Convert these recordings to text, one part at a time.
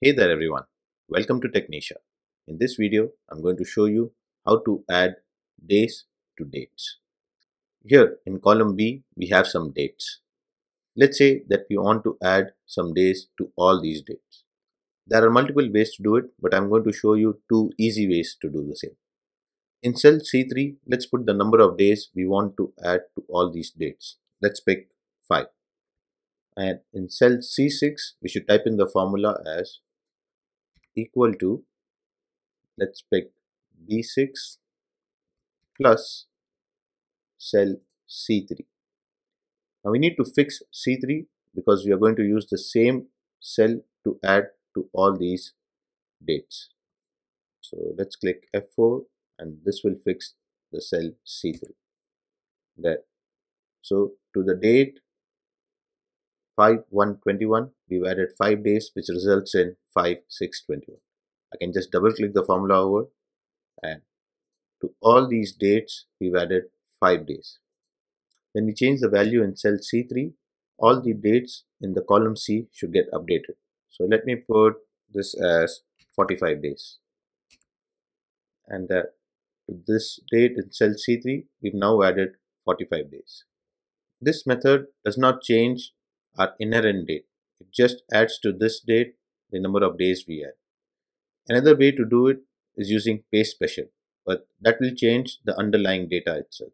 Hey there everyone, welcome to Teknisha. In this video, I'm going to show you how to add days to dates. Here in column B, we have some dates. Let's say that we want to add some days to all these dates. There are multiple ways to do it, but I'm going to show you two easy ways to do the same. In cell C3, let's put the number of days we want to add to all these dates. Let's pick 5. And in cell C6, we should type in the formula as equal to let's pick B6 plus cell C3. Now we need to fix C3 because we are going to use the same cell to add to all these dates. So let's click F4 and this will fix the cell C3 there. So to the date 5 1 21 we've added 5 days which results in 5 6 21 I can just double click the formula over and to all these dates we've added 5 days. When we change the value in cell C3 all the dates in the column C should get updated. So let me put this as 45 days. And uh, this date in cell C3 we've now added 45 days. This method does not change our inherent date. It just adds to this date the number of days we add. Another way to do it is using paste special, but that will change the underlying data itself.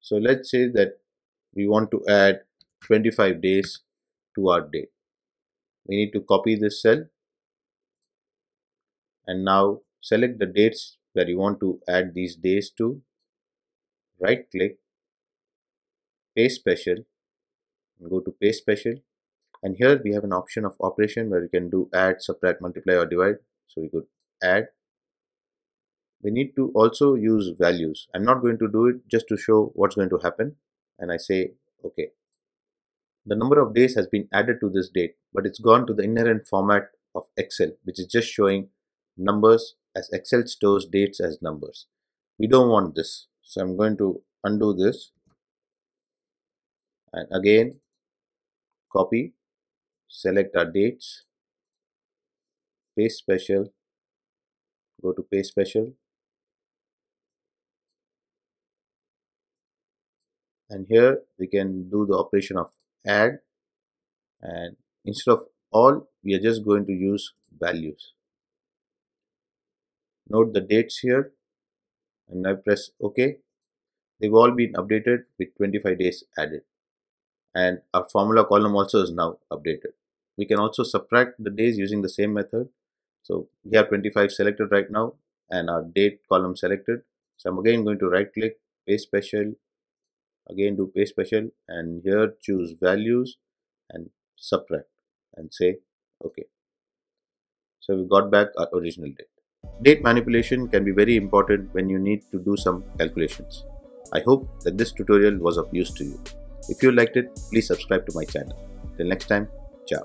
So let's say that we want to add 25 days to our date. We need to copy this cell and now select the dates where you want to add these days to. Right click, paste special go to paste special. And here we have an option of operation where you can do add subtract multiply or divide. So we could add. We need to also use values. I'm not going to do it just to show what's going to happen. And i say okay the number of days has been added to this date but it's gone to the inherent format of excel which is just showing numbers as excel stores dates as numbers. We don't want this. So i'm going to undo this. And again copy, select our dates, paste special, go to paste special, and here we can do the operation of add and instead of all we are just going to use values. Note the dates here and I press OK. They've all been updated with 25 days added and our formula column also is now updated. We can also subtract the days using the same method. So we have 25 selected right now and our date column selected. So I'm again going to right click, paste special, again do paste special and here choose values and subtract and say okay. So we got back our original date. Date manipulation can be very important when you need to do some calculations. I hope that this tutorial was of use to you. If you liked it, please subscribe to my channel. Till next time, ciao.